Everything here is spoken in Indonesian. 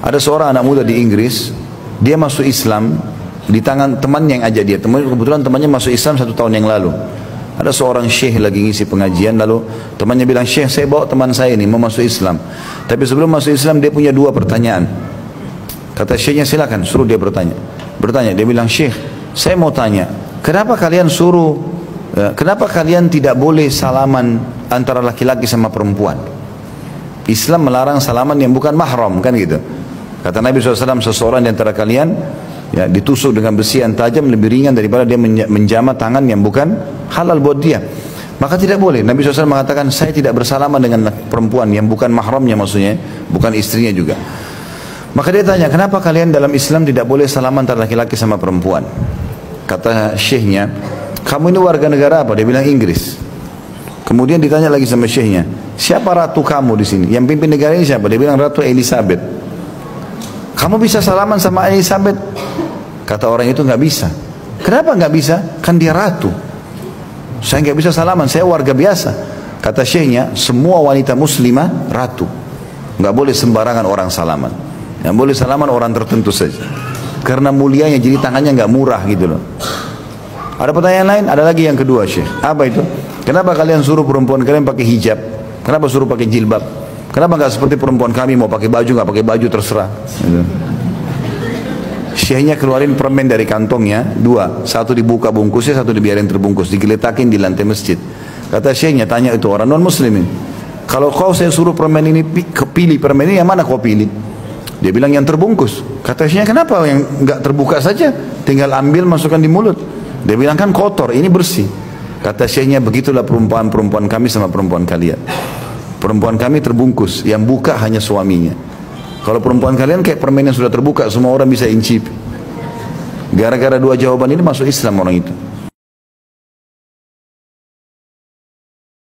Ada seorang anak muda di Inggris, dia masuk Islam di tangan teman yang ajak dia. Teman kebetulan temannya masuk Islam satu tahun yang lalu. Ada seorang syekh lagi ngisi pengajian lalu temannya bilang syekh saya bawa teman saya ini mau masuk Islam. Tapi sebelum masuk Islam dia punya dua pertanyaan. Kata syekhnya silakan suruh dia bertanya. Bertanya dia bilang syekh saya mau tanya kenapa kalian suruh eh, kenapa kalian tidak boleh salaman antara laki-laki sama perempuan? Islam melarang salaman yang bukan mahram kan gitu. Kata Nabi SAW seseorang di antara kalian ya ditusuk dengan besi yang tajam lebih ringan daripada dia menjama tangan yang bukan halal buat dia. Maka tidak boleh. Nabi SAW mengatakan saya tidak bersalaman dengan perempuan yang bukan mahramnya maksudnya, bukan istrinya juga. Maka dia tanya, kenapa kalian dalam Islam tidak boleh salaman antara laki-laki sama perempuan? Kata syekhnya, kamu ini warga negara apa? Dia bilang Inggris. Kemudian ditanya lagi sama syekhnya, siapa ratu kamu di sini? Yang pimpin negara ini siapa? Dia bilang Ratu Elizabeth. Kamu bisa salaman sama Elizabeth? Kata orang itu nggak bisa. Kenapa nggak bisa? Kan dia ratu. Saya nggak bisa salaman, saya warga biasa. Kata syekhnya, semua wanita muslimah ratu. Nggak boleh sembarangan orang salaman. Yang boleh salaman orang tertentu saja. Karena mulianya jadi tangannya nggak murah gitu loh. Ada pertanyaan lain? Ada lagi yang kedua syekh. Apa itu? Kenapa kalian suruh perempuan kalian pakai hijab? Kenapa suruh pakai jilbab? Kenapa nggak seperti perempuan kami mau pakai baju nggak pakai baju terserah? Gitu. Syekhnya keluarin permen dari kantongnya, dua. Satu dibuka bungkusnya, satu dibiarin terbungkus. Digeletakin di lantai masjid. Kata syekhnya, tanya itu orang non muslimin. Kalau kau saya suruh permen ini, pilih permen ini yang mana kau pilih? Dia bilang yang terbungkus. Kata syekhnya, kenapa yang nggak terbuka saja? Tinggal ambil, masukkan di mulut. Dia bilang kan kotor, ini bersih. Kata syekhnya, begitulah perempuan-perempuan kami sama perempuan kalian. Perempuan kami terbungkus, yang buka hanya suaminya. Kalau perempuan kalian kayak permen yang sudah terbuka, semua orang bisa incip. Gara-gara dua jawaban ini masuk Islam orang itu.